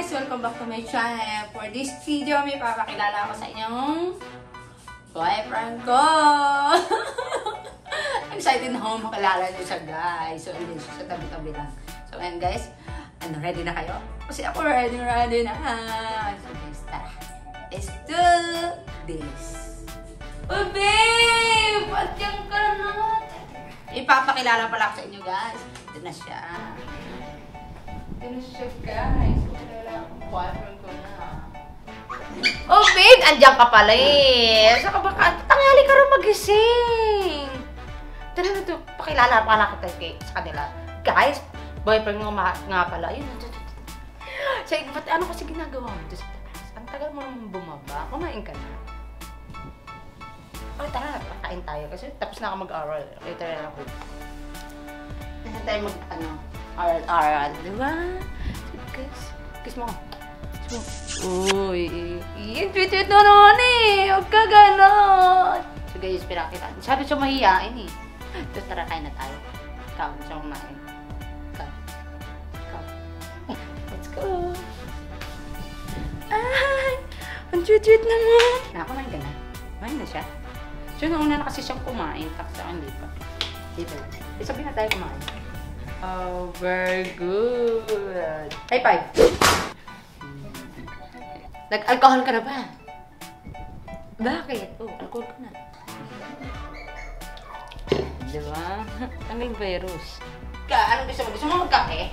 guys! Welcome back to my channel. For this video, may papakilala ko sa inyong boyfriend ko. Excited na ako makilala niyo siya guys. So, hindi siya sa tabi-tabi lang. So, ayan guys. Ano, ready na kayo? Kasi ako ready, ready na. So, guys, tara. Let's do this. Oh, babe! Ba't yung ka na? Ipapakilala pala ako sa inyo guys. Ito na siya. Ito na siya guys. Boyfriend ko na. Oh, babe! Andiyan ka pala eh. Saka baka, tangali ka rin magising. Tara na to, pakilala pa na kita kay, sa kanila. Guys, boyfriend ma- nga pala. Ayun, ito, ito, ito. Say, ba't ano kasi ginagawa mo? Taas? Ang tagal mo naman bumaba. Kumain ka na. Oh, tara, kakain tayo. Kasi tapos na ako mag-oral. Later na ako. Kasi tayo mag, ano, oral-oral. Di ba? Kiss. Mo ako. Kiss mo. Uy, yung tweet-tweet na naman eh. Huwag ka ganon. So guys, pinakita. Sabi siya mahihain eh. Tapos tara, kain na tayo. Ikaw, siya kumain. Ikaw. Ikaw. Let's go. Ay! Ang tweet-tweet naman. Nakakain ka na. Kumain na siya. So, nauna na kasi siyang kumain. Tapos sa akin, di pa. Dito. Eh, sabihin na tayo kumain. Oh, very good. High five. Nag-alcohol ka na ba? Bakit? Oh, alcohol ka na. Diba? Ang virus. Ka, anong gusto mo? Gusto mo magkape?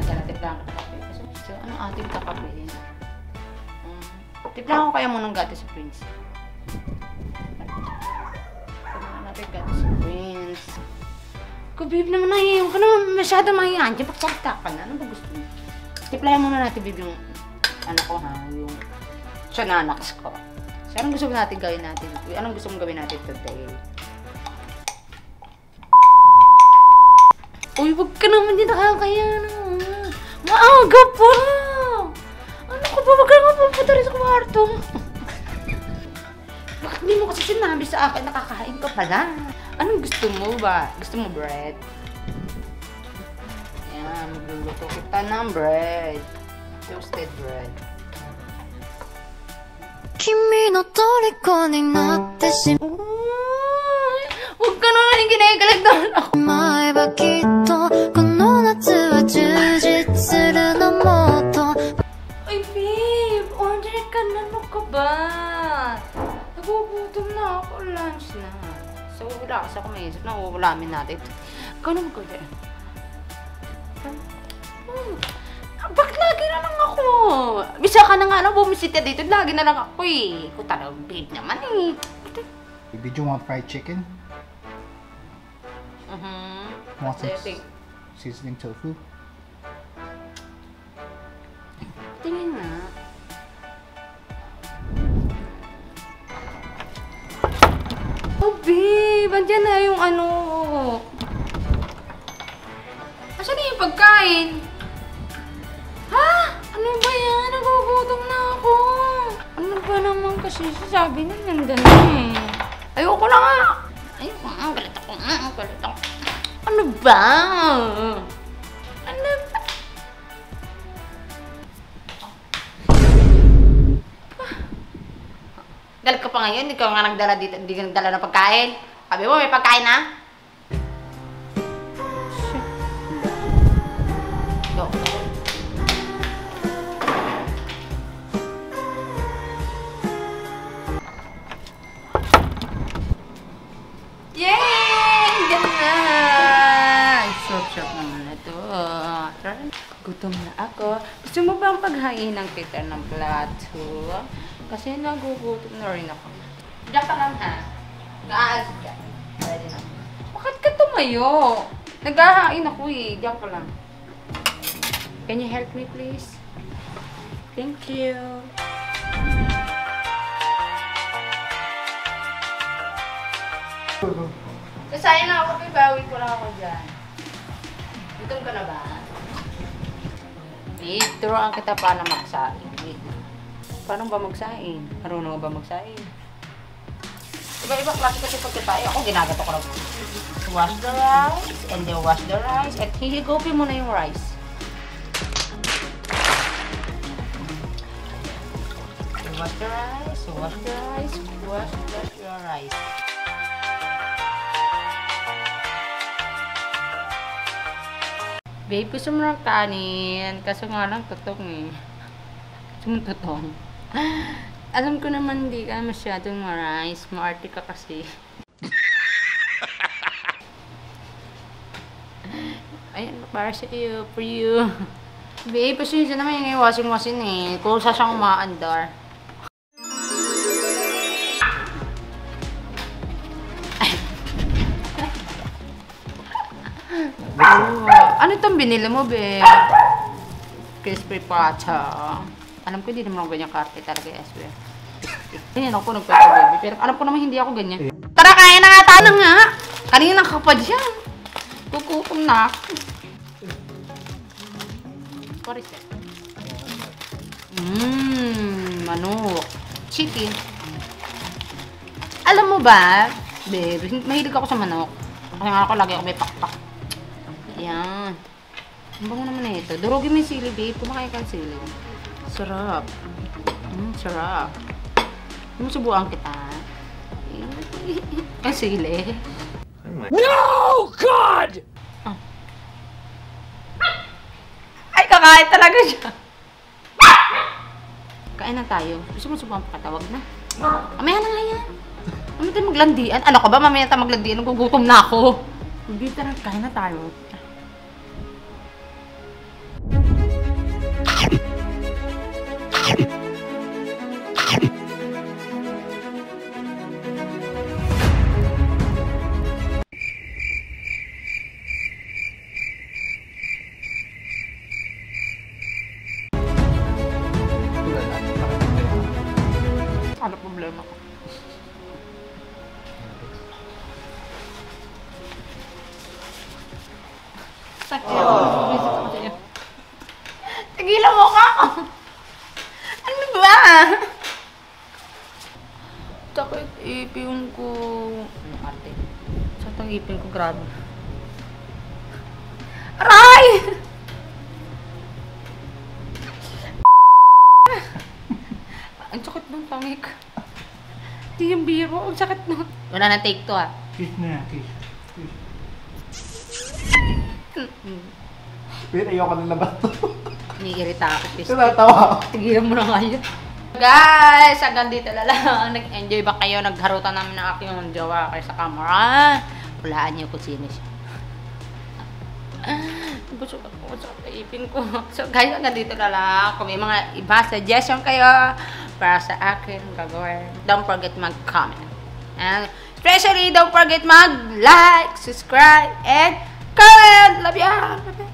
Naghanatip lang ng kape. So, anong ating kakapein? Um, tipla ko kaya mo ng gato sa Prince. Tipla natin gato sa Prince. Kubib naman na yun. Ka naman masyado mahiyan. Diyan pagsalita ka na. Ano ba gusto mo? Tiplayan muna natin, Bib, yung ano ko ha, yung shananax ko. So, anong gusto natin gawin natin? Anong gusto mong gawin natin today? Uy, wag ka naman din nakakaya na. Maaga pa! Ano ko ba? Wag ka naman pupunta rin sa kwarto. Bakit di mo kasi sinabi sa akin nakakain ka pala? Anong gusto mo ba? Gusto mo bread? Ayan, magluluto kita ng bread Toasted bread. 君の虜になってし Uy! Huwag ka naman yung ginagalag doon ako. まえばきっとこの夏は充実するのもっと Ay, babe! Order ka na. Ano ka ba? Nagugutom na ako. Lunch na. So, wala kasi ako may isip na uulamin natin. Ganun ko din. Hmm. Lagi na lang ako? Bisa ka na nga lang bumisita dito. Lagi na lang ako eh. Ko talagang babe naman eh. Did you want fried chicken? Mhm. Want some seasoning tofu? Tingin nga. Oh, babe! Andiyan na yung ano. Asan na yung pagkain? Ano ba yan? Nagugutom na ako. Ano ba naman kasi sabi na nandun na eh. Ayoko na nga. Ayoko nga. Galit ako. Mm, Galit ako. Ano ba? Ano ba? Galit ka pa ngayon, ikaw nga nagdala dito, hindi ka nagdala ng pagkain. Sabi mo, may pagkain na? Naman ito. Tara. Gutom na ako. Gusto mo bang paghain ng kita ng plato? Kasi nagugutom na rin ako. Diyan ka lang ha. Naalis ka. Pwede na. Bakit ka tumayo? Naghahain ako eh. Diyan ka lang. Can you help me please? Thank you. Kasaya na ako, pibawi ko lang ako dyan. Gutom ka na ba? Eh, Ituroan kita paano magsain. Wait. Paano ba magsain? Marunong ba magsain? Iba-iba klase kasi pagkitayo. Ako ginagato ko lang. Wash the rice, and then wash the rice, at hihigopin mo na yung rice. wash the rice, wash the rice, wash, wash your rice. Babe, gusto mo ng kanin. Kaso nga lang, tutong eh. Gusto. Alam ko naman hindi ka masyadong marais. Maarte ka kasi. Ayan, para sa iyo, for you. Babe, pasensya naman yung washing-washing eh. Kung sa siyang umaandar. Oh, ano itong binili mo, babe? Crispy pata. Alam ko, hindi naman ako ganyan karte talaga, swear. Ganyan ako nagpapa, baby. Pero alam ko naman hindi ako ganyan. Tara, kaya na nga tayo nga. Kanina ka pa dyan. Kukutom na ako. What is? Mmm, manok. Chicken. Alam mo ba, babe, mahilig ako sa manok. Kasi nga ako lagi ako may pakpak. Ayan. Ang bango naman na ito. Durugin mo yung sili, babe. Kumakain ka ng sili. Sarap. Mm, sarap. Musubuan kita. Ang sili. No, God! Ay, kakain talaga siya. Kain na tayo. Gusto mo subukan pa katawag na? Mamaya na nga yan. Mamaya tayo maglandian. Ano ka ba? Mamaya tayo maglandian. Nagugutom na ako. Hindi, tara. Kain na tayo. Ipin ko. Ano ate? Sakit ang ipin ko, grabe. Aray! Ang sakit ng tangik. Hindi yung biro. Ang sakit nun. Wala na take to ah. Kiss na, kiss. Pero ayoko na labas to. Iniirita ako. Tinatawa ako. Tigilan mo na nga yun. Guys, hanggang dito na lang. Nag-enjoy ba kayo? Nagharutan namin ng aking jowa kayo sa camera. Walaan niyo kung sino siya. Busog ako sa kaipin ko. So guys, hanggang dito na lang. Kung may mga iba suggestion kayo para sa akin gagawin, don't forget mag-comment. And especially, don't forget mag-like, subscribe, and comment! Love ya! Bye-bye!